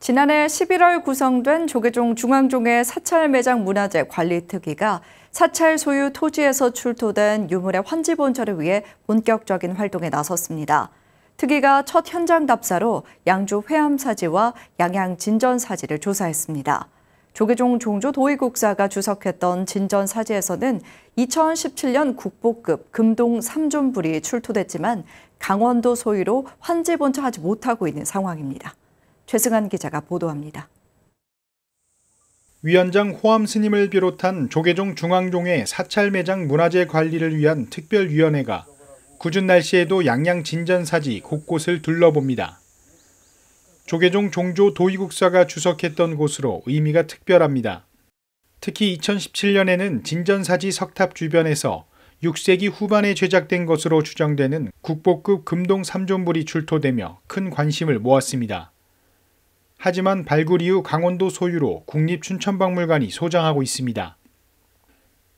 지난해 11월 구성된 조계종 중앙종의 사찰 매장 문화재 관리특위가 사찰 소유 토지에서 출토된 유물의 환지 본처를 위해 본격적인 활동에 나섰습니다. 특위가 첫 현장 답사로 양주 회암사지와 양양 진전사지를 조사했습니다. 조계종 종조 도의국사가 주석했던 진전사지에서는 2017년 국보급 금동 3존불이 출토됐지만 강원도 소유로 환지 본처하지 못하고 있는 상황입니다. 최승환 기자가 보도합니다. 위원장 호암 스님을 비롯한 조계종 중앙종의 사찰 매장 문화재 관리를 위한 특별위원회가 궂은 날씨에도 양양 진전사지 곳곳을 둘러봅니다. 조계종 종조 도의국사가 주석했던 곳으로 의미가 특별합니다. 특히 2017년에는 진전사지 석탑 주변에서 6세기 후반에 제작된 것으로 추정되는 국보급 금동 3존불이 출토되며 큰 관심을 모았습니다. 하지만 발굴 이후 강원도 소유로 국립춘천박물관이 소장하고 있습니다.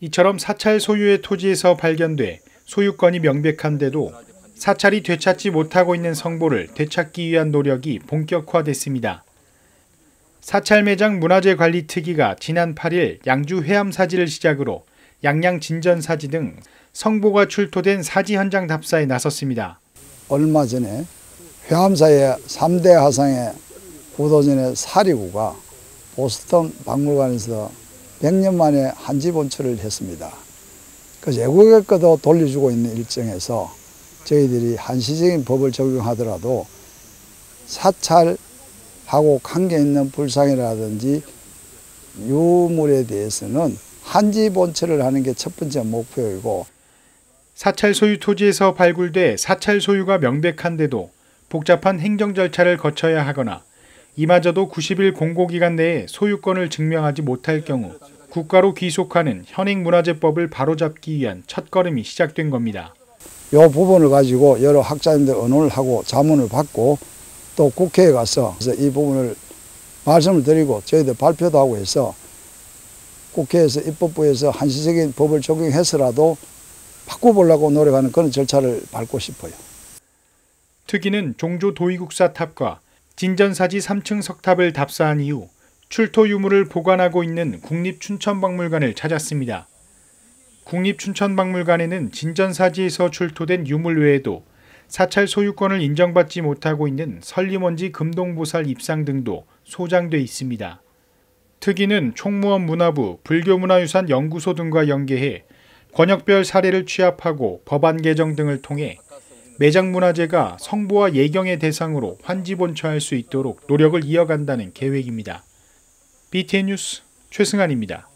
이처럼 사찰 소유의 토지에서 발견돼 소유권이 명백한데도 사찰이 되찾지 못하고 있는 성보를 되찾기 위한 노력이 본격화됐습니다. 사찰 매장 문화재 관리 특위가 지난 8일 양주 회암사지를 시작으로 양양 진전 사지 등 성보가 출토된 사지 현장 답사에 나섰습니다. 얼마 전에 회암사의 3대 화상의 고도전의 사리구가 보스턴 박물관에서 100년 만에 한지 본출을 했습니다. 그래서 외국의 것도 돌려주고 있는 일정에서 저희들이 한시적인 법을 적용하더라도 사찰하고 관계 있는 불상이라든지 유물에 대해서는 한지 본체를 하는 게 첫 번째 목표이고 사찰 소유 토지에서 발굴돼 사찰 소유가 명백한데도 복잡한 행정 절차를 거쳐야 하거나 이마저도 90일 공고기간 내에 소유권을 증명하지 못할 경우 국가로 귀속하는 현행문화재법을 바로잡기 위한 첫걸음이 시작된 겁니다. 이 부분을 가지고 여러 학자님들 의논을 하고 자문을 받고 또 국회에 가서 이 부분을 말씀을 드리고 저희들 발표도 하고 해서 국회에서 입법부에서 한시적인 법을 적용해서라도 바꿔보려고 노력하는 그런 절차를 밟고 싶어요. 특위는 종조 도의국사 탑과 진전사지 3층 석탑을 답사한 이후 출토 유물을 보관하고 있는 국립춘천박물관을 찾았습니다. 국립춘천박물관에는 진전사지에서 출토된 유물 외에도 사찰 소유권을 인정받지 못하고 있는 설리먼지 금동보살 입상 등도 소장돼 있습니다. 특위는 총무원 문화부, 불교문화유산 연구소 등과 연계해 권역별 사례를 취합하고 법안 개정 등을 통해 매장문화재가 성보와 예경의 대상으로 환지본처할 수 있도록 노력을 이어간다는 계획입니다. BTN 뉴스 최승환입니다.